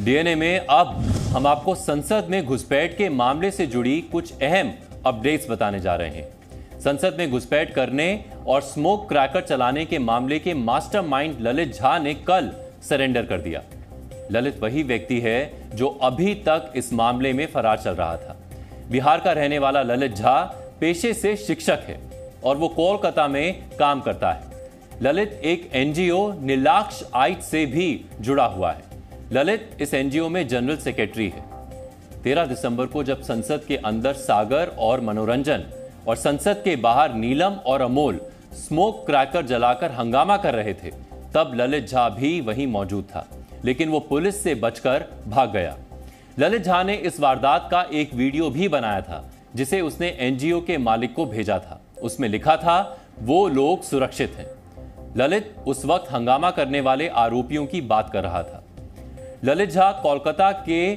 DNA में अब हम आपको संसद में घुसपैठ के मामले से जुड़ी कुछ अहम अपडेट्स बताने जा रहे हैं। संसद में घुसपैठ करने और स्मोक क्रैकर चलाने के मामले के मास्टरमाइंड ललित झा ने कल सरेंडर कर दिया। ललित वही व्यक्ति है जो अभी तक इस मामले में फरार चल रहा था। बिहार का रहने वाला ललित झा पेशे से शिक्षक है और वो कोलकाता में काम करता है। ललित एक एनजीओ नीलाक्ष आइट से भी जुड़ा हुआ है। ललित इस एनजीओ में जनरल सेक्रेटरी है। तेरह दिसंबर को जब संसद के अंदर सागर और मनोरंजन और संसद के बाहर नीलम और अमोल स्मोक क्रैकर जलाकर हंगामा कर रहे थे, तब ललित झा भी वहीं मौजूद था, लेकिन वो पुलिस से बचकर भाग गया। ललित झा ने इस वारदात का एक वीडियो भी बनाया था, जिसे उसने एनजीओ के मालिक को भेजा था। उसमें लिखा था, वो लोग सुरक्षित हैं। ललित उस वक्त हंगामा करने वाले आरोपियों की बात कर रहा था। ललित झा कोलकाता के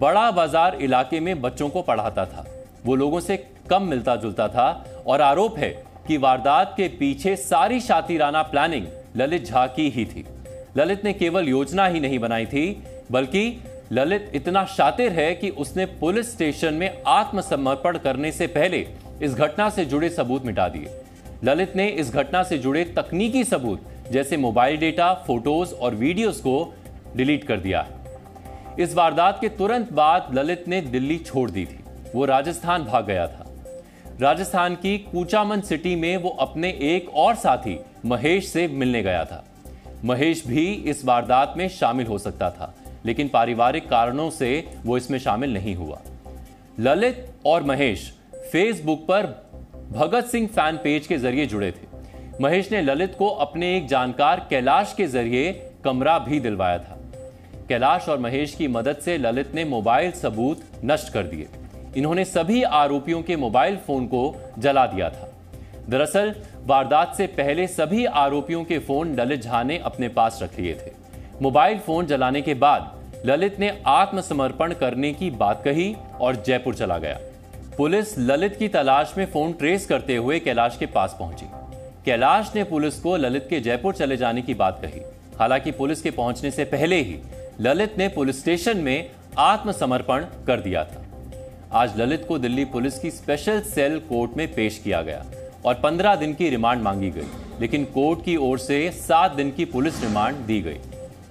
बड़ा बाज़ार इलाके में बच्चों को पढ़ाता था। वो लोगों से कम मिलता जुलता था और आरोप है कि वारदात के पीछे सारी शातिराना प्लानिंग ललित झा की ही थी। ललित ने केवल योजना ही नहीं बनाई थी, बल्कि ललित इतना शातिर है कि उसने पुलिस स्टेशन में आत्मसमर्पण करने से पहले इस घटना से जुड़े सबूत मिटा दिए। ललित ने इस घटना से जुड़े तकनीकी सबूत, जैसे मोबाइल डेटा, फ़ोटोज़ और वीडियोस को डिलीट कर दिया। है इस वारदात के तुरंत बाद ललित ने दिल्ली छोड़ दी थी। वो राजस्थान भाग गया था। राजस्थान की कूचामन सिटी में वो अपने एक और साथी, महेश से मिलने गया था। महेश भी इस वारदात में शामिल हो सकता था, लेकिन पारिवारिक कारणों से वो इसमें शामिल नहीं हुआ। ललित और महेश फेसबुक पर भगत सिंह फ़ैन पेज के ज़रिए जुड़े थे। महेश ने ललित को अपने एक जानकार कैलाश के ज़रिए कमरा भी दिलवाया था। कैलाश और महेश की मदद से ललित ने मोबाइल सबूत नष्ट कर दिए। इन्होंने सभी आरोपियों के मोबाइल फ़ोन को जला दिया था। दरअसल, वारदात से पहले सभी आरोपियों के फ़ोन ललित झा ने अपने पास रख लिए थे। मोबाइल फ़ोन जलाने के बाद ललित ने आत्मसमर्पण करने की बात कही और जयपुर चला गया। पुलिस ललित की तलाश में फ़ोन ट्रेस करते हुए कैलाश के पास पहुँची। कैलाश ने पुलिस को ललित के जयपुर चले जाने की बात कही। हालाँकि पुलिस के पहुँचने से पहले ही ललित ने पुलिस स्टेशन में आत्मसमर्पण कर दिया था। आज ललित को दिल्ली पुलिस की स्पेशल सेल कोर्ट में पेश किया गया और पंद्रह दिन की रिमांड मांगी गई, लेकिन कोर्ट की ओर से सात दिन की पुलिस रिमांड दी गई।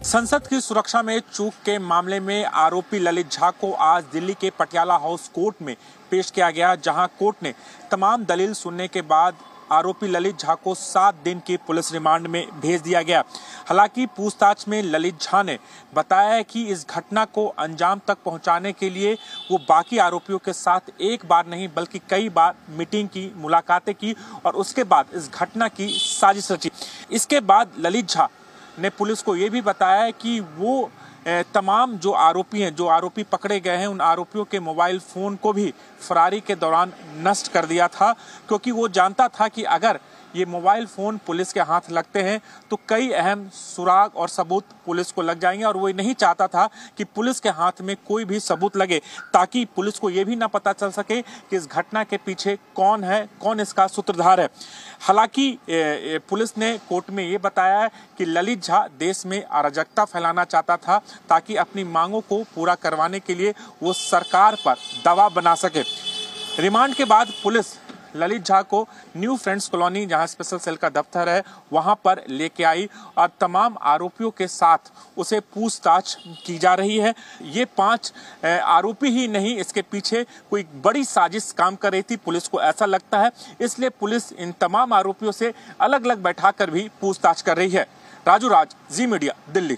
संसद की सुरक्षा में चूक के मामले में आरोपी ललित झा को आज दिल्ली के पटियाला हाउस कोर्ट में पेश किया गया, जहाँ कोर्ट ने तमाम दलील सुनने के बाद आरोपी ललित झा को सात दिन की पुलिस रिमांड में भेज दिया गया। हालाँकि पूछताछ में ललित झा ने बताया है कि इस घटना को अंजाम तक पहुँचाने के लिए वो बाकी आरोपियों के साथ एक बार नहीं, बल्कि कई बार मीटिंग की, मुलाकातें की और उसके बाद इस घटना की साजिश रची। इसके बाद ललित झा ने पुलिस को ये भी बताया कि वो तमाम जो आरोपी हैं, जो आरोपी पकड़े गए हैं, उन आरोपियों के मोबाइल फ़ोन को भी फरारी के दौरान नष्ट कर दिया था, क्योंकि वो जानता था कि अगर ये मोबाइल फ़ोन पुलिस के हाथ लगते हैं तो कई अहम सुराग और सबूत पुलिस को लग जाएँगे। और वो नहीं चाहता था कि पुलिस के हाथ में कोई भी सबूत लगे, ताकि पुलिस को ये भी ना पता चल सके कि इस घटना के पीछे कौन है, कौन इसका सूत्रधार है। हालाँकि पुलिस ने कोर्ट में ये बताया है कि ललित झा देश में अराजकता फैलाना चाहता था, ताकि अपनी मांगों को पूरा करवाने के लिए वो सरकार पर दबाव बना सके। रिमांड के बाद पुलिस ललित झा को न्यू फ्रेंड्स कॉलोनी, जहाँ स्पेशल सेल का दफ्तर है, वहाँ पर लेके आई और तमाम आरोपियों के साथ उसे पूछताछ की जा रही है। ये पाँच आरोपी ही नहीं, इसके पीछे कोई बड़ी साजिश काम कर रही थी, पुलिस को ऐसा लगता है। इसलिए पुलिस इन तमाम आरोपियों से अलग अलग बैठा भी पूछताछ कर रही है। राजू राज, जी मीडिया, दिल्ली।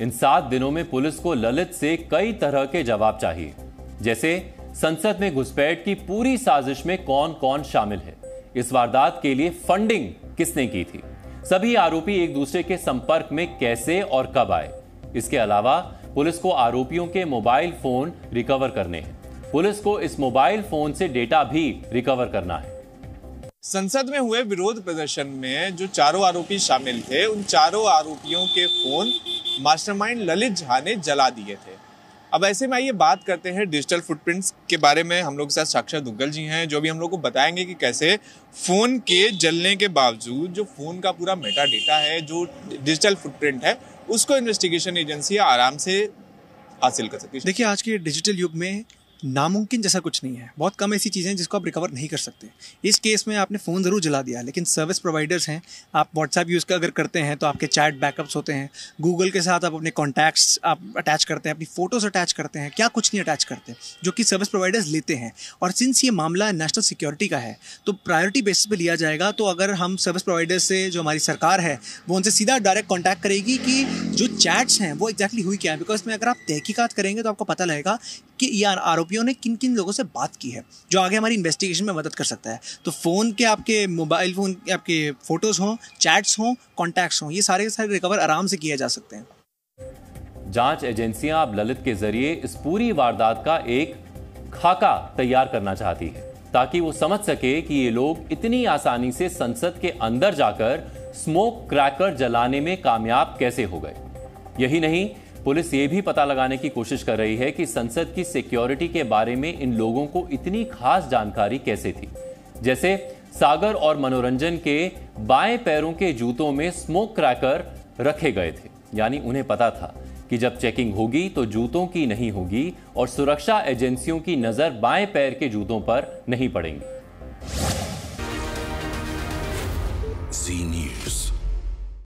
इन सात दिनों में पुलिस को ललित से कई तरह के जवाब चाहिए, जैसे संसद में घुसपैठ की पूरी साजिश में कौन कौन शामिल है? इस वारदात के लिए फंडिंग किसने की थी? सभी आरोपी एक दूसरे के संपर्क में कैसे और कब आए? इसके अलावा, पुलिस को आरोपियों के मोबाइल फ़ोन रिकवर करने हैं। पुलिस को इस मोबाइल फ़ोन से डेटा भी रिकवर करना है। संसद में हुए विरोध प्रदर्शन में जो चारों आरोपी शामिल थे, उन चारों आरोपियों के फ़ोन मास्टरमाइंड ललित झा ने जला दिए थे। अब ऐसे में आइए बात करते हैं डिजिटल फुटप्रिंट्स के बारे में। हम लोग के साथ साक्षर दुग्गल जी हैं, जो भी हम लोग को बताएँगे कि कैसे फ़ोन के जलने के बावजूद जो फ़ोन का पूरा मेटा डेटा है, जो डिजिटल फुटप्रिंट है, उसको इन्वेस्टिगेशन एजेंसी आराम से हासिल कर सकती है देखिए, आज के डिजिटल युग में नामुमकिन जैसा कुछ नहीं है। बहुत कम ऐसी चीज़ें हैं जिसको आप रिकवर नहीं कर सकते। इस केस में आपने फ़ोन ज़रूर जला दिया, लेकिन सर्विस प्रोवाइडर्स हैं। आप व्हाट्सएप यूज़ का अगर करते हैं तो आपके चैट बैकअप्स होते हैं। गूगल के साथ आप अपने कॉन्टैक्ट्स आप अटैच करते हैं, अपनी फ़ोटोज़ अटैच करते हैं। क्या कुछ नहीं अटैच करते, जो कि सर्विस प्रोवाइडर्स लेते हैं। और सिंस ये मामला नेशनल सिक्योरिटी का है तो प्रायोरिटी बेसिस पर लिया जाएगा तो अगर हम सर्विस प्रोवाइडर्स से जो हमारी सरकार है, वो उनसे सीधा डायरेक्ट कॉन्टैक्ट करेगी कि जो चैट्स हैं, वो एक्जैक्टली हुई क्या है? बिकॉज़ में अगर आप तहकीकात करेंगे तो आपको पता लगेगा कि ये आरोपियों ने किन किन लोगों से बात की है, जो आगे हमारी इन्वेस्टिगेशन में मदद कर सकता है। तो फ़ोन के आपके मोबाइल फ़ोन के आपके फ़ोटोज़ हों चैट्स हों कॉन्टैक्ट्स हों, ये सारे सारे रिकवर आराम से किए जा सकते हैं। जाँच एजेंसियाँ अब ललित के ज़रिए इस पूरी वारदात का एक खाका तैयार करना चाहती है, ताकि वो समझ सके कि ये लोग इतनी आसानी से संसद के अंदर जाकर स्मोक क्रैकर जलाने में कामयाब कैसे हो गए। यही नहीं पुलिस ये भी पता लगाने की कोशिश कर रही है कि संसद की सिक्योरिटी के बारे में इन लोगों को इतनी खास जानकारी कैसे थी? जैसे, सागर और मनोरंजन के बाएँ पैरों के जूतों में स्मोक क्रैकर रखे गए थे। यानी उन्हें पता था कि जब चेकिंग होगी तो जूतों की नहीं होगी और सुरक्षा एजेंसियों की नज़र बाएँ पैर के जूतों पर नहीं पड़ेंगी।